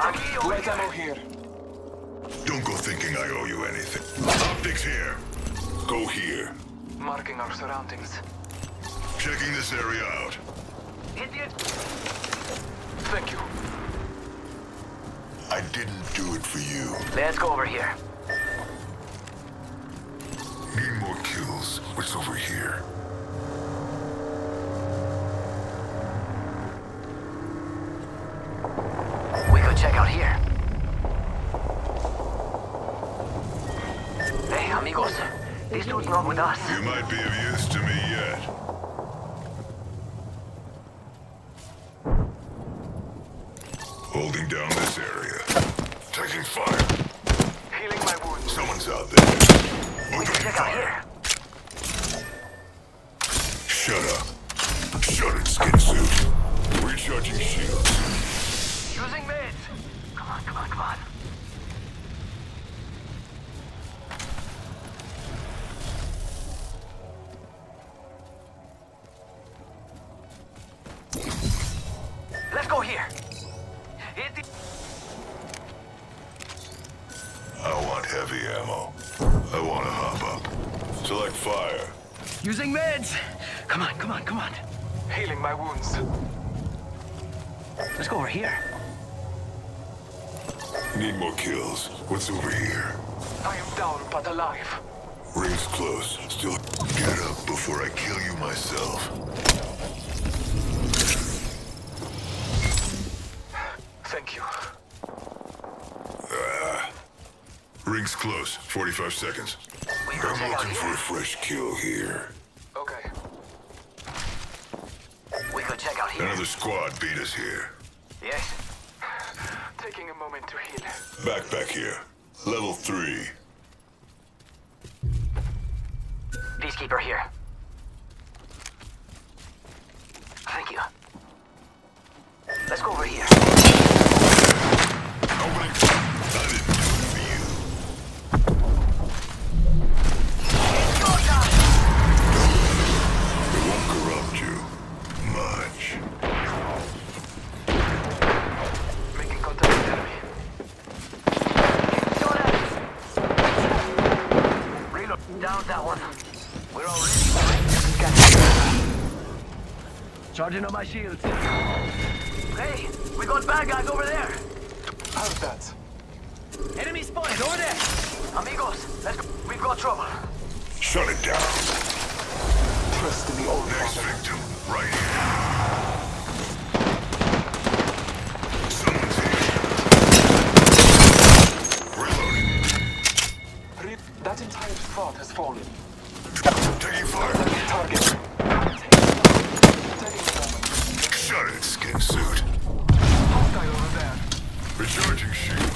Ammo here. Don't go thinking I owe you anything. Optics here. Go here. Marking our surroundings. Checking this area out. Idiot! Thank you. I didn't do it for you. Let's go over here. Need more kills. What's over here? We could check out here. Hey, amigos. This dude's not with us. You might be of use to me yet. Holding down this area. Taking fire. Healing my wounds. Someone's out there. We Opening check out fire. here. Shut up. Shut it, skin suit. Recharging shields. Using meds. Come on, come on, come on. Let's go here. I want heavy ammo. I want to hop up. Select fire. Using meds. Come on, come on, come on. Healing my wounds. Let's go over here. Need more kills. What's over here? I am down but alive. Rings close. Still get up before I kill you myself. Thank you. Uh, Rings close. 45 seconds. We I'm looking for a fresh kill here. Okay. We could check out here. Another squad beat us here. Yes. Taking a moment to heal. Backpack here. Level 3. Peacekeeper here. Thank you. Let's go over here. Charging on my shields. Hey, we got bad guys over there. How's that? Enemy spotted over there. Amigos, let's go. We've got trouble. Shut it down. Trust in the old Next father. victim. Right here. Someone's here. Reloading. That entire squad has fallen. Taking fire. Target. Taking a moment. It, skin suit. Hostile over there. Recharging shield.